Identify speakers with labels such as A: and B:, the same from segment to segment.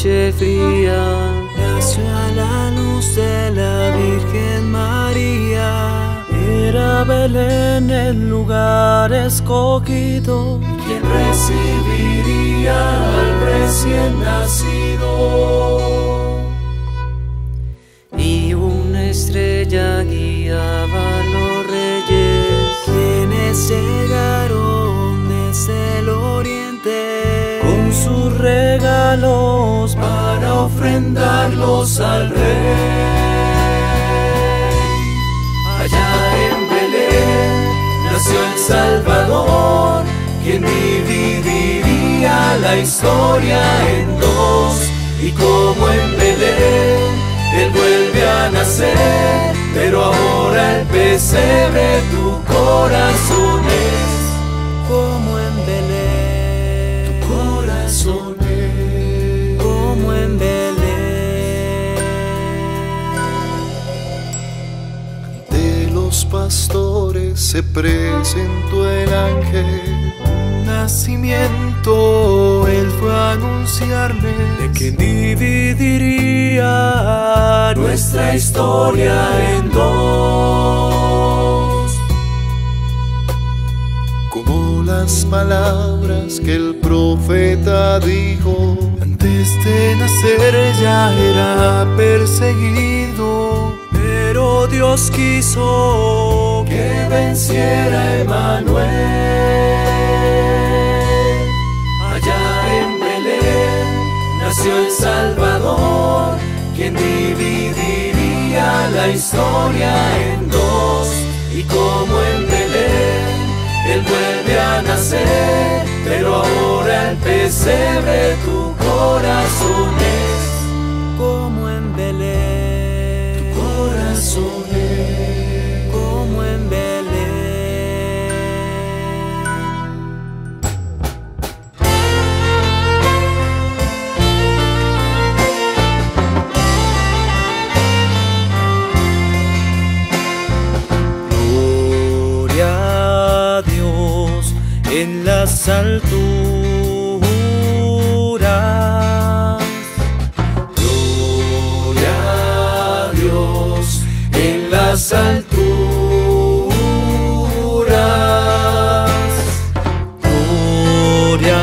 A: noche fría nació a la luz de la Virgen María. Era Belén el lugar escogido, quien recibiría al recién nacido. Y una estrella guiaba a los reyes, quienes llegaron desde el oriente con sus regalos para ofrendarlos al rey. Allá en Belén nació el Salvador, quien dividiría la historia en dos. Y como en Belén, Él vuelve a nacer, pero ahora el pesebre tu
B: pastores se presentó el ángel.
A: Nacimiento, él fue a anunciarles de quien dividiría nuestra historia en dos.
B: Como las palabras que el profeta dijo,
A: Antes de nacer ya era perseguido, Dios quiso que venciera Emanuel. Allá en Belén nació el Salvador, quien dividiría la historia en dos. Y como en Belén, Él vuelve a nacer, pero ahora el pesebre tu corazón es. Como en Belén. Gloria a Dios en las alturas. Alturas. Gloria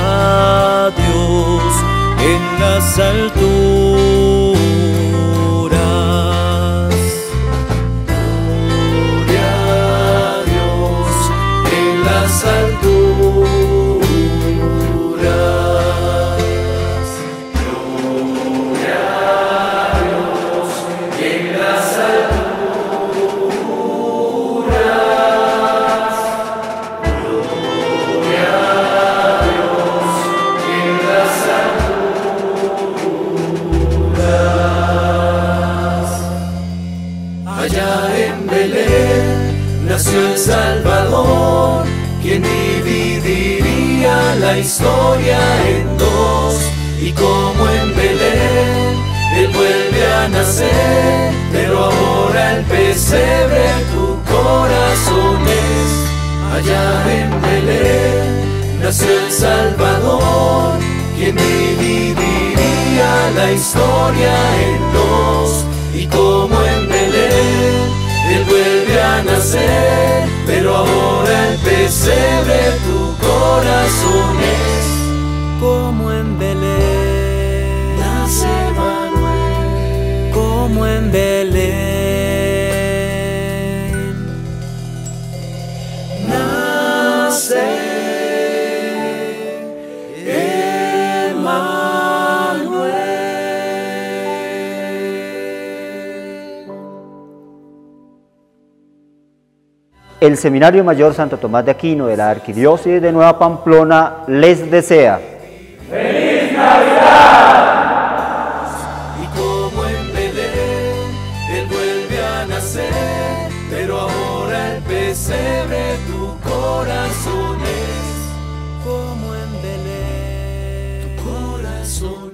A: a Dios en las alturas. Nació el Salvador, quien dividiría la historia en dos. Y como en Belén, Él vuelve a nacer, pero ahora el pesebre tu corazón es. Allá en Belén nació el Salvador, quien dividiría la historia en dos. Y como en Belén, Él vuelve a nacer, pero ahora el pesebre tu corazón es. Como en Belén, nace Manuel. Como en Belén,
C: El Seminario Mayor Santo Tomás de Aquino de la Arquidiócesis de Nueva Pamplona les desea
A: Y como en Belén, Él vuelve a nacer, pero ahora el pesebre tu corazón es. Como en Belén, tu corazón